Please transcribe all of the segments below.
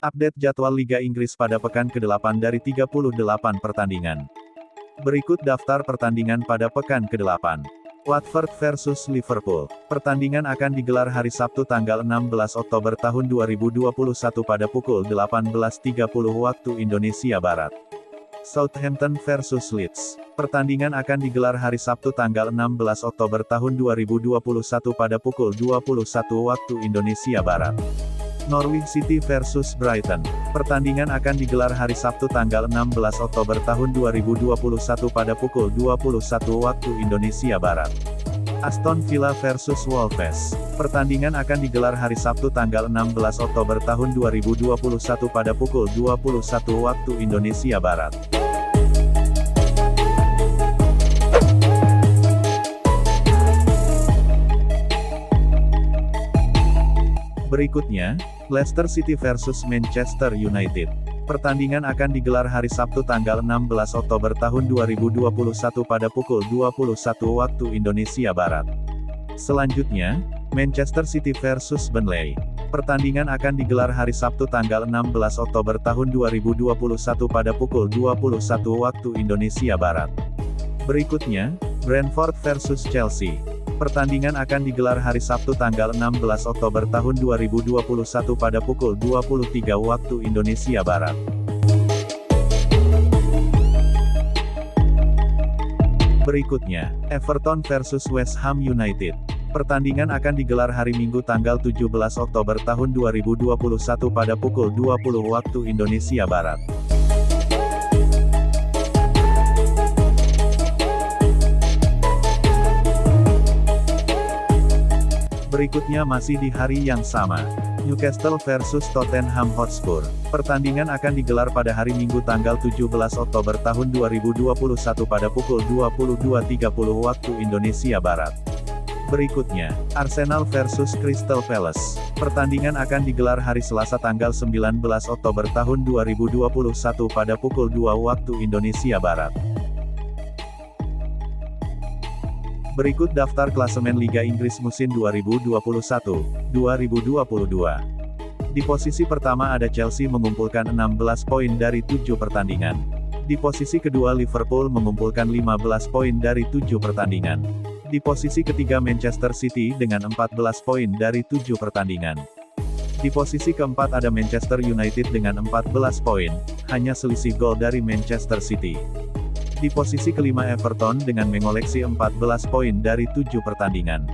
Update jadwal Liga Inggris pada pekan ke-8 dari 38 pertandingan. Berikut daftar pertandingan pada pekan ke-8. Watford versus Liverpool. Pertandingan akan digelar hari Sabtu tanggal 16 Oktober tahun 2021 pada pukul 18.30 waktu Indonesia Barat. Southampton versus Leeds. Pertandingan akan digelar hari Sabtu tanggal 16 Oktober tahun 2021 pada pukul 21 waktu Indonesia Barat. Norwich City versus Brighton. Pertandingan akan digelar hari Sabtu tanggal 16 Oktober tahun 2021 pada pukul 21 waktu Indonesia Barat. Aston Villa versus Wolves. Pertandingan akan digelar hari Sabtu tanggal 16 Oktober tahun 2021 pada pukul 21 waktu Indonesia Barat. Berikutnya, Leicester City versus Manchester United. Pertandingan akan digelar hari Sabtu tanggal 16 Oktober tahun 2021 pada pukul 21 waktu Indonesia Barat. Selanjutnya, Manchester City versus Burnley. Pertandingan akan digelar hari Sabtu tanggal 16 Oktober tahun 2021 pada pukul 21 waktu Indonesia Barat. Berikutnya, Brentford versus Chelsea. Pertandingan akan digelar hari Sabtu tanggal 16 Oktober tahun 2021 pada pukul 23 waktu Indonesia Barat. Berikutnya, Everton versus West Ham United. Pertandingan akan digelar hari Minggu tanggal 17 Oktober tahun 2021 pada pukul 20 waktu Indonesia Barat. Berikutnya masih di hari yang sama. Newcastle versus Tottenham Hotspur. Pertandingan akan digelar pada hari Minggu tanggal 17 Oktober tahun 2021 pada pukul 22.30 waktu Indonesia Barat. Berikutnya, Arsenal versus Crystal Palace. Pertandingan akan digelar hari Selasa tanggal 19 Oktober tahun 2021 pada pukul 2 waktu Indonesia Barat. Berikut daftar klasemen Liga Inggris musim 2021-2022. Di posisi pertama ada Chelsea mengumpulkan 16 poin dari 7 pertandingan. Di posisi kedua Liverpool mengumpulkan 15 poin dari 7 pertandingan. Di posisi ketiga Manchester City dengan 14 poin dari 7 pertandingan. Di posisi keempat ada Manchester United dengan 14 poin, hanya selisih gol dari Manchester City. Di posisi kelima Everton dengan mengoleksi 14 poin dari 7 pertandingan.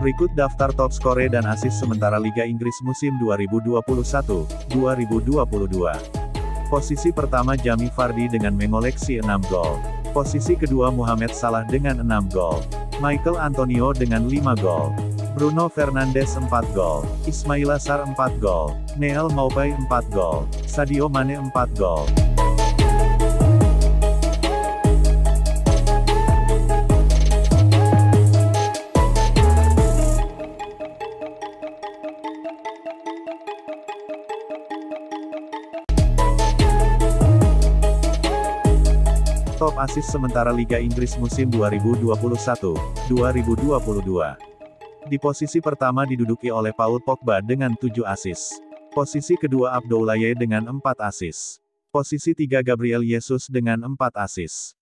Berikut daftar top skore dan asis sementara Liga Inggris musim 2021-2022. Posisi pertama Jamie Vardy dengan mengoleksi 6 gol. Posisi kedua Muhammad Salah dengan 6 gol. Michael Antonio dengan 5 gol. Bruno Fernandes 4 gol. Ismail Assar 4 gol. Neil Maupay 4 gol. Sadio Mane 4 gol. Top asis sementara Liga Inggris musim 2021-2022. Di posisi pertama diduduki oleh Paul Pogba dengan 7 asis. Posisi kedua Abdoulaye dengan 4 asis. Posisi tiga Gabriel Jesus dengan 4 asis.